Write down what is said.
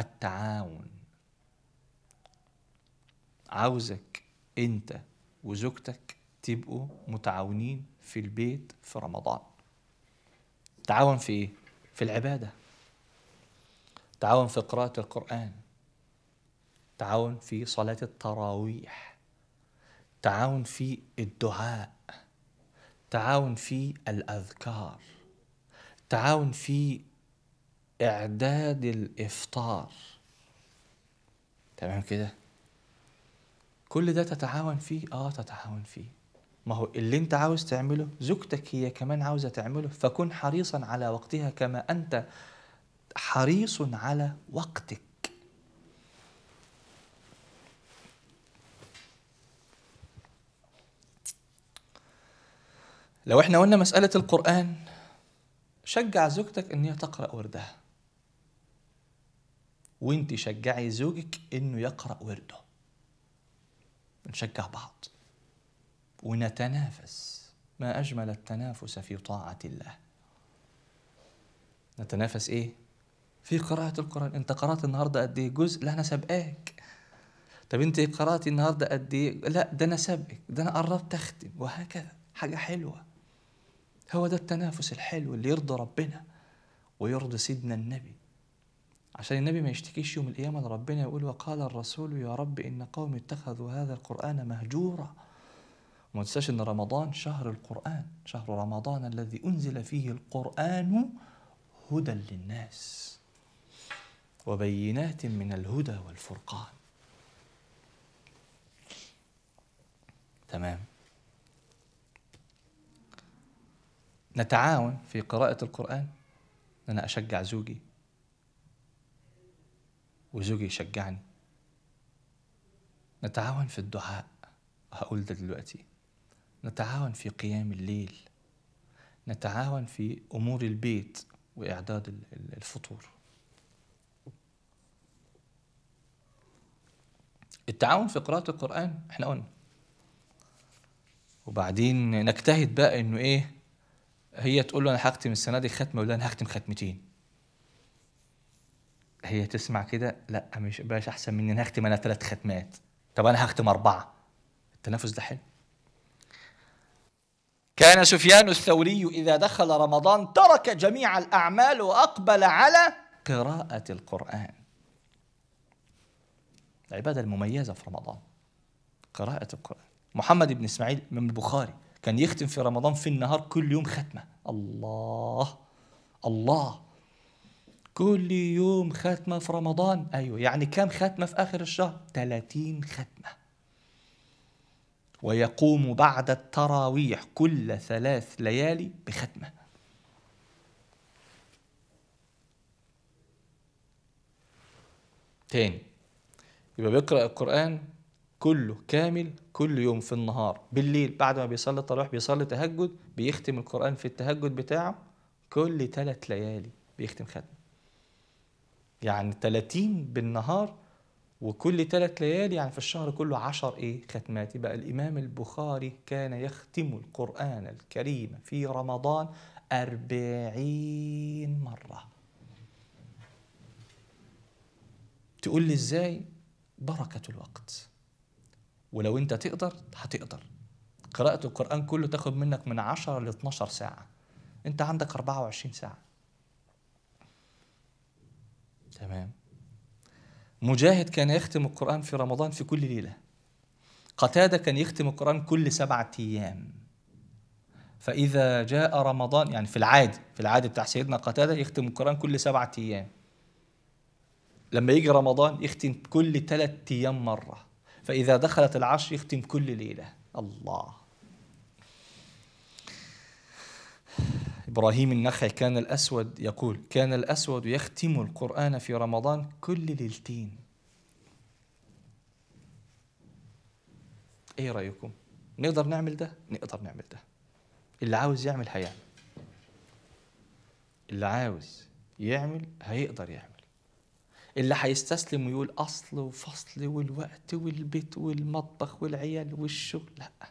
التعاون. عاوزك انت وزوجتك تبقوا متعاونين في البيت في رمضان. تعاون في إيه؟ في العبادة. تعاون في قراءة القرآن. تعاون في صلاة التراويح. تعاون في الدعاء. تعاون في الأذكار. تعاون في إعداد الإفطار. تمام كده؟ كل ده تتعاون فيه؟ آه تتعاون فيه. ما هو اللي أنت عاوز تعمله زوجتك هي كمان عاوزة تعمله فكن حريصا على وقتها كما أنت حريص على وقتك. لو إحنا قلنا مسألة القرآن شجع زوجتك إن هي تقرأ وردها. وانت شجعي زوجك انه يقرأ وردة. نشجع بعض. ونتنافس. ما أجمل التنافس في طاعة الله. نتنافس إيه؟ في قراءة القرآن. أنت قرأت النهاردة قد إيه؟ جزء. لا أنا سابقاك طب أنت قرأتي النهاردة قد إيه؟ لا ده أنا سابقك. ده أنا قربت أختم. وهكذا. حاجة حلوة. هو ده التنافس الحلو اللي يرضي ربنا ويرضي سيدنا النبي. عشان النبي ما يشتكيش يوم القيامة لربنا يقول وقال الرسول يا رب إن قوم اتخذوا هذا القرآن مهجورا. وما تنساش إن رمضان شهر القرآن شهر رمضان الذي أنزل فيه القرآن هدى للناس وبينات من الهدى والفرقان. تمام. نتعاون في قراءة القرآن. أنا أشجع زوجي وزوجي يشجعني. نتعاون في الدعاء هقول ده دلوقتي. نتعاون في قيام الليل. نتعاون في أمور البيت ال- الفطور. التعاون في قراءة القرآن إحنا قلنا. وبعدين نجتهد بقى إنه إيه هي تقول له أنا هختم السنة دي ختمة يقول لها أنا هختم ختمتين. هي تسمع كده لا مش باش أحسن مني أنا هختم أنا ثلاث ختمات. طب أنا هختم أربعة. التنافس ده حلو. كان سفيان الثوري إذا دخل رمضان ترك جميع الأعمال وأقبل على قراءة القرآن. العبادة المميزة في رمضان قراءة القرآن. محمد بن إسماعيل من البخاري كان يختم في رمضان في النهار كل يوم ختمة. الله الله. كل يوم ختمة في رمضان. أيوة يعني كم ختمة في آخر الشهر؟ 30 ختمة. ويقوم بعد التراويح كل ثلاث ليالي بختمة. تاني يبقى بيقرأ القرآن كله كامل كل يوم في النهار. بالليل بعد ما بيصلي التراويح بيصلي تهجد بيختم القرآن في التهجد بتاعه كل ثلاث ليالي بيختم ختمة. يعني 30 بالنهار وكل ثلاث ليالي يعني في الشهر كله عشر إيه ختمات. يبقى الإمام البخاري كان يختم القرآن الكريم في رمضان أربعين مرة. تقول لي إزاي؟ بركة الوقت. ولو أنت تقدر هتقدر. قراءة القرآن كله تاخد منك من 10 ل 12 ساعة. أنت عندك 24 ساعة. تمام. مجاهد كان يختم القرآن في رمضان في كل ليلة. قتادة كان يختم القرآن كل سبعة أيام. فإذا جاء رمضان يعني في العادي في العادي بتاع سيدنا قتادة يختم القرآن كل سبعة أيام. لما يجي رمضان يختم كل ثلاث أيام مرة. فإذا دخلت العشر يختم كل ليلة. الله. إبراهيم النخعي كان الأسود يقول كان الأسود يختم القرآن في رمضان كل ليلتين. إيه رأيكم؟ نقدر نعمل ده؟ نقدر نعمل ده. اللي عاوز يعمل هيعمل. اللي عاوز يعمل هيقدر يعمل. اللي هيستسلم ويقول أصل وفصل والوقت والبيت والمطبخ والعيال والشغل لأ.